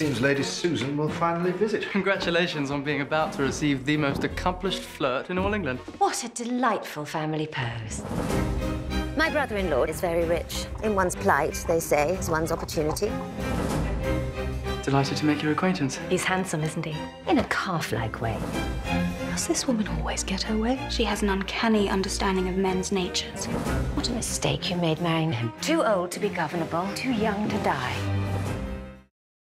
Seems Lady Susan will finally visit. Congratulations on being about to receive the most accomplished flirt in all England. What a delightful family pose. My brother-in-law is very rich. In one's plight, they say, is one's opportunity. Delighted to make your acquaintance. He's handsome, isn't he? In a calf-like way. Does this woman always get her way? She has an uncanny understanding of men's natures. What a mistake you made marrying him. Too old to be governable, too young to die.